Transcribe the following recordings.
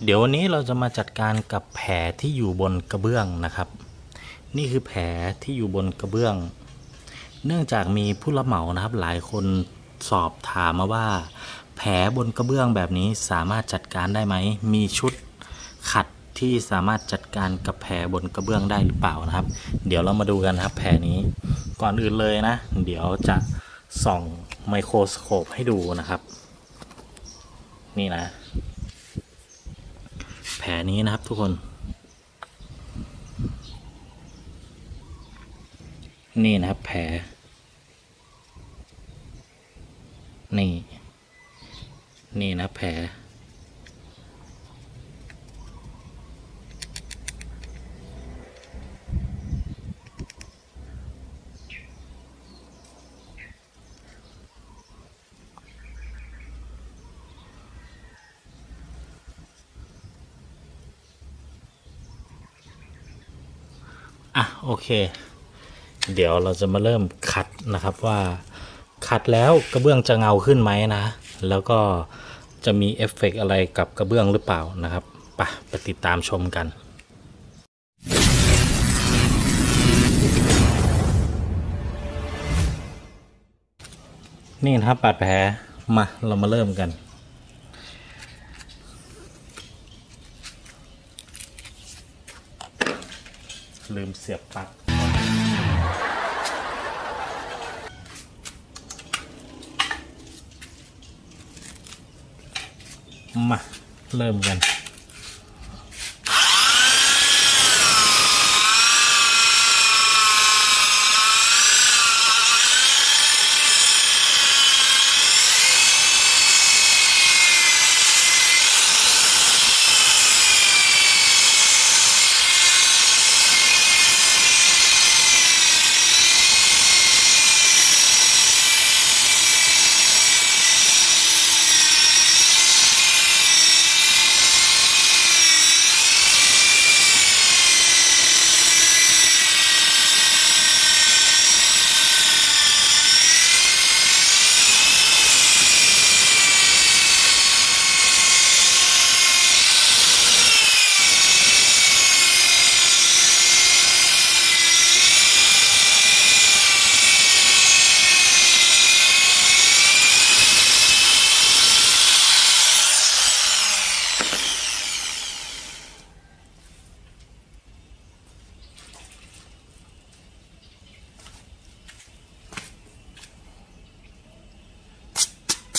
เดี๋ยววันนี้เราจะมาจัดการกับแผลที่อยู่บนกระเบื้องนะครับ นี่คือแผลที่อยู่บนกระเบื้อง เนื่องจากมีผู้รับเหมานะครับ หลายคนสอบถามมาว่า แผลบนกระเบื้องแบบนี้สามารถจัดการได้ไหม มีชุดขัดที่สามารถจัดการกับแผลบนกระเบื้องได้หรือเปล่านะครับ เดี๋ยวเรามาดูกันนะครับ แผลนี้ก่อนอื่นเลยนะ เดี๋ยวจะส่องไมโครสโคปให้ดูนะครับ นี่นะ นี้นะครับทุกคน นี่นะครับแผลนี่ นี่นะแผล อะโอเค เดี๋ยวเราจะมาเริ่มคัดนะครับว่าคัดแล้วกระเบื้องจะเงาขึ้นไหมนะ แล้วก็จะมีเอฟเฟกต์อะไรกับกระเบื้องหรือเปล่านะครับไปไปติดตามชมกันนี่นะครับบาดแผลมาเรามาเริ่มกัน ลืมเสียบปลั๊กมา เริ่มกัน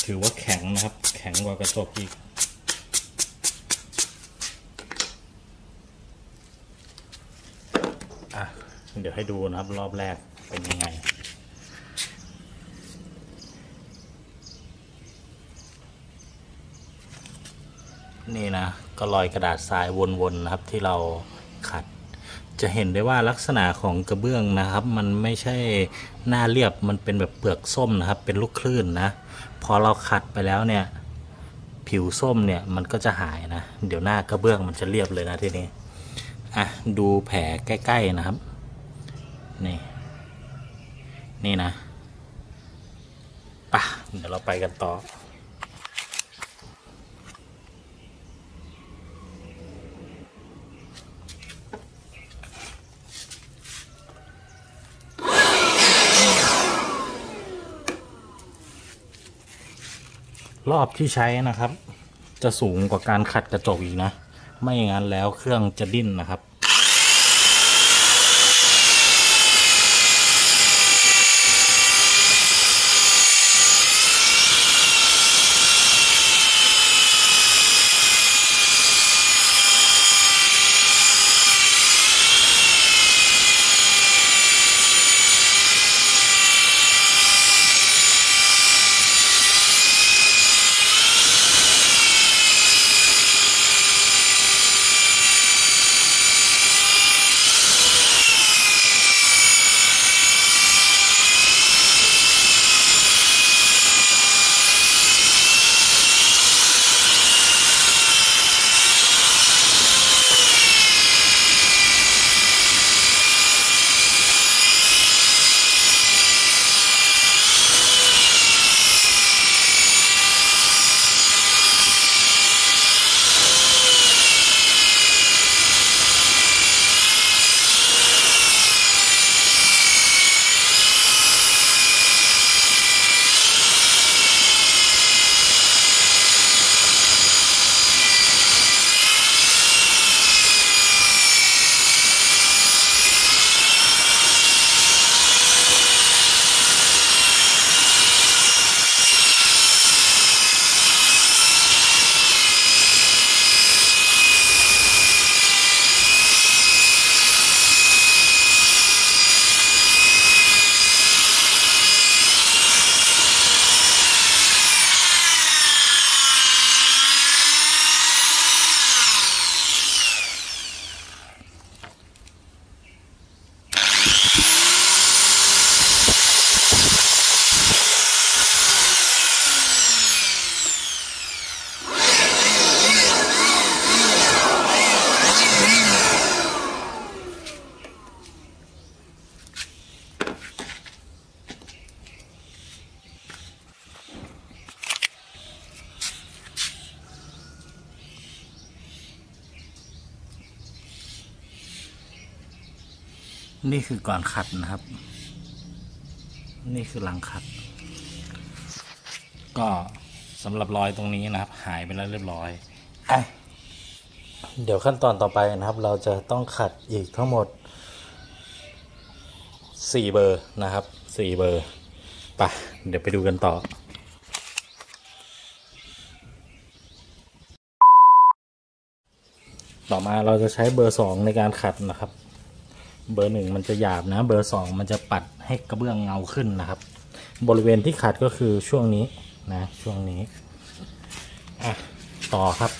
ถือว่าแข็งนะครับ แข็งกว่ากระจกอีก อะ เดี๋ยวให้ดูนะครับรอบแรกเป็นยังไงนี่นะก็รอยกระดาษทรายวนๆนะครับที่เราขัด จะเห็นได้ว่าลักษณะของกระเบื้องนะครับ มันไม่ใช่หน้าเรียบมันเป็นแบบเปลือกส้มนะครับ เป็นลูกคลื่นนะ พอเราขัดไปแล้วเนี่ย ผิวส้มเนี่ยมันก็จะหายนะ เดี๋ยวหน้ากระเบื้องมันจะเรียบเลยนะทีนี้อะดูแผลใกล้ ๆ นะครับ นี่ นี่นะปะเดี๋ยวเราไปกันต่อ รอบที่ใช้นะครับ จะสูงกว่าการขัดกระจกอีกนะ ไม่อย่างนั้นแล้วเครื่องจะดิ้นนะครับ นี่คือก่อนขัดนะครับ นี่คือหลังขัด ก็สำหรับรอยตรงนี้นะครับ หายไปแล้วเรียบร้อยอะเดี๋ยวขั้นตอนต่อไปนะครับ เราจะต้องขัดอีกทั้งหมด 4 เบอร์นะครับ4เบอร์ไปะเดี๋ยวไปดูกันต่อต่อมาเราจะใช้เบอร์ 2 ในการขัดนะครับ เบอร์หนึ่งมันจะหยาบนะ เบอร์สองมันจะปัดให้กระเบื้องเงาขึ้นนะครับ บริเวณที่ขัดก็คือช่วงนี้นะช่วงนี้อะต่อครับ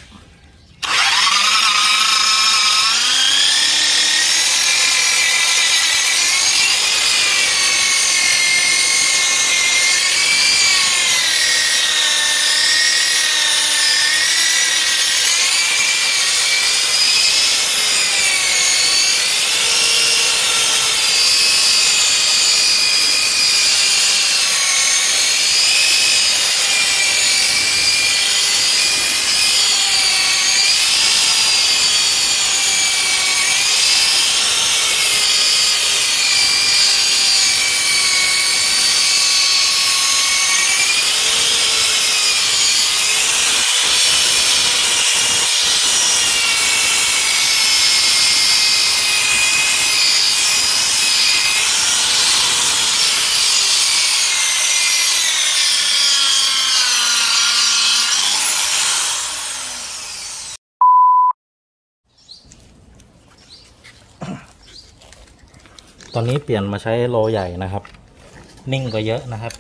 ตอ นนี้เปลี่ยนมาใช้โลใหญ่นะครับ นิ่งกว่าเยอะนะครับ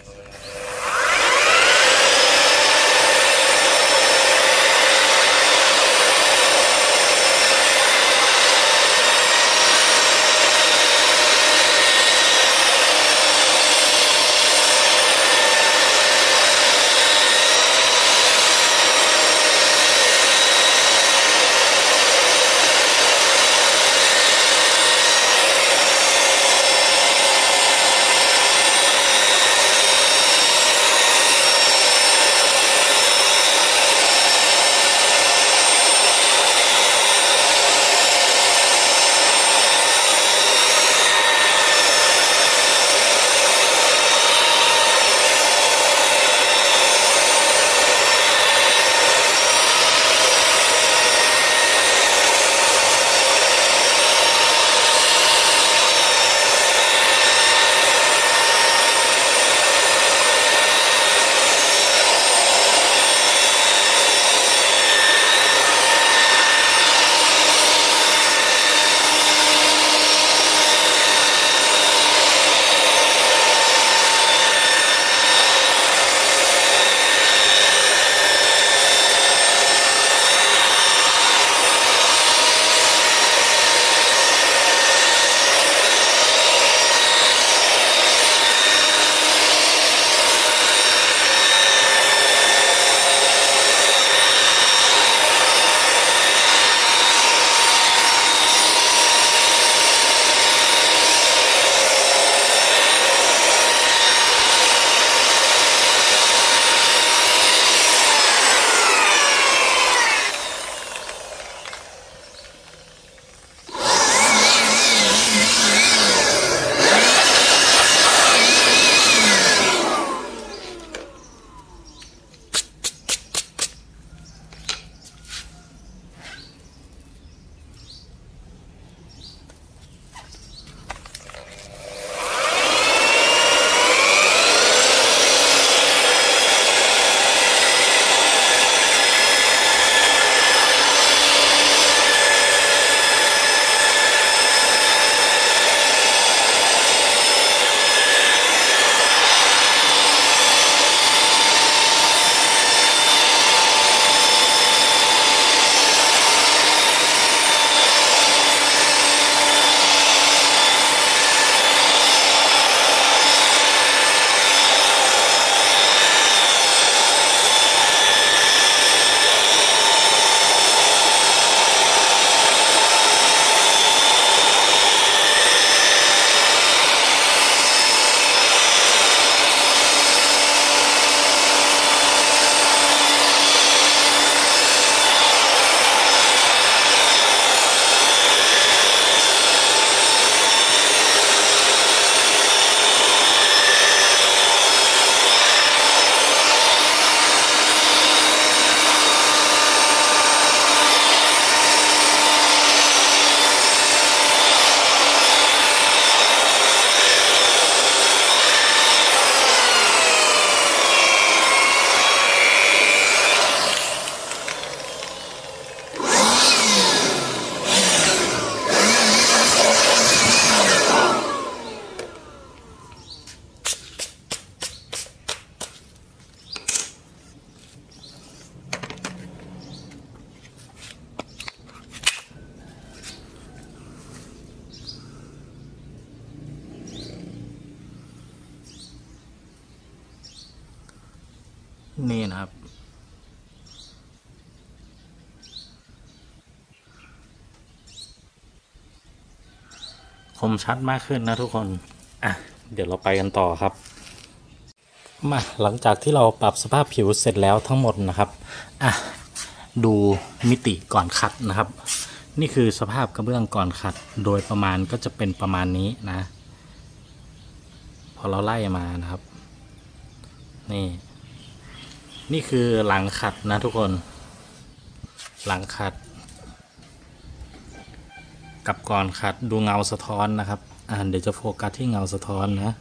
นี่นะครับ คมชัดมากขึ้นนะทุกคน อะ เดี๋ยวเราไปกันต่อครับ มาหลังจากที่เราปรับสภาพผิวเสร็จแล้วทั้งหมดนะครับ อะ ดูมิติก่อนขัดนะครับ นี่คือสภาพกระเบื้องก่อนขัด โดยประมาณก็จะเป็นประมาณนี้นะ พอเราไล่มานะครับ นี่ นี่คือหลังขัดนะทุกคน หลังขัด กับก่อนขัดดูเงาสะท้อนนะครับ อ่าเดี๋ยวจะโฟกัสที่เงาสะท้อนนะ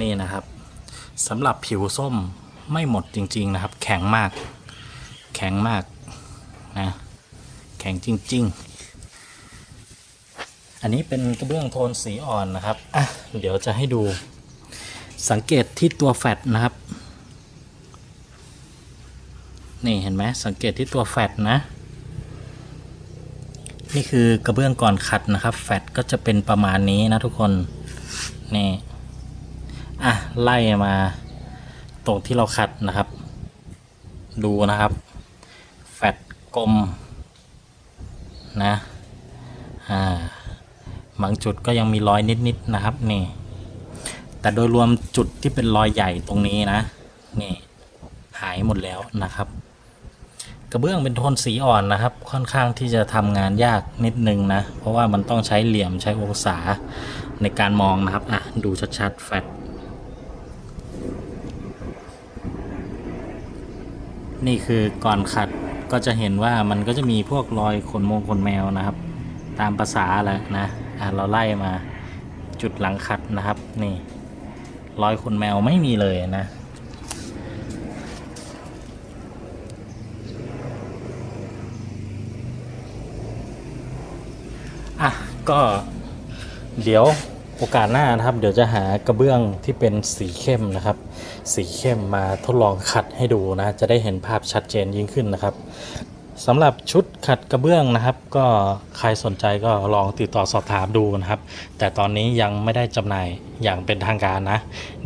นี่นะครับสำหรับผิวส้มไม่หมดจริง ๆนะครับ แข็งมาก แข็งมากนะแข็งจริง ๆ อันนี้เป็นกระเบื้องโทนสีอ่อนนะครับอะเดี๋ยวจะให้ดู สังเกตที่ตัวแฟตนะครับ นี่เห็นไหมสังเกตที่ตัวแฟตนะ นี่คือกระเบื้องก่อนขัดนะครับ แฟตก็จะเป็นประมาณนี้นะทุกคน นี่อะไล่มาตรงที่เราขัดนะครับ ดูนะครับ แฟตกลมนะ อ่า บางจุดก็ยังมีรอยนิดๆนะครับนี่ แต่โดยรวมจุดที่เป็นรอยใหญ่ตรงนี้นะนี่หายหมดแล้วนะครับ กระเบื้องเป็นโทนสีอ่อนนะครับ ค่อนข้างที่จะทำงานยากนิดนึงนะ เพราะว่ามันต้องใช้เหลี่ยมใช้องศาในการมองนะครับอะดูชัดๆแฟตนี่คือก่อนขัดก็จะเห็นว่ามันก็จะมีพวกรอยขนมงขนแมวนะครับ ตามภาษาแหละนะ เราไล่มาจุดหลังขัดนะครับ นี่รอยขนแมวไม่มีเลยนะ อะ ก็เดี๋ยวโอกาสหน้านะครับ เดี๋ยวจะหากระเบื้องที่เป็นสีเข้มนะครับ สีเข้มมาทดลองขัดให้ดูนะ จะได้เห็นภาพชัดเจนยิ่งขึ้นนะครับ สำหรับชุดขัดกระเบื้องนะครับ ก็ใครสนใจก็ลองติดต่อสอบถามดูนะครับ แต่ตอนนี้ยังไม่ได้จำหน่ายอย่างเป็นทางการนะ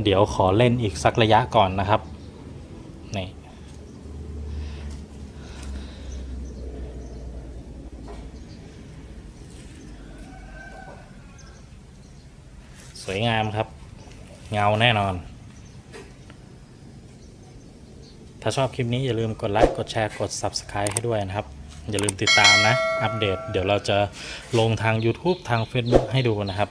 เดี๋ยวขอเล่นอีกสักระยะก่อนนะครับนี่สวยงามครับ เงาแน่นอน ถ้าชอบคลิปนี้อย่าลืมกดไลค์กดแชร์กด Subscribe ให้ด้วยนะครับ อย่าลืมติดตามนะ อัปเดต เดี๋ยวเราจะลงทาง YouTube ทาง Facebook ให้ดูนะครับ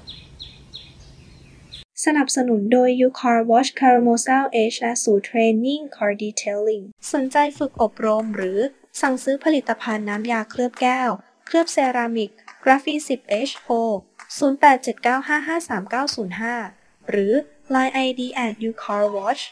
สนับสนุนโดย UCAR Watch Carousel H และศูนย์ Training Car Detailing สนใจฝึกอบรมหรือสั่งซื้อผลิตภัณฑ์น้ำยาเคลือบแก้ว เคลือบเซรามิกกราฟี10 H โทร0879553905 หรือ Line ID at UCAR Watch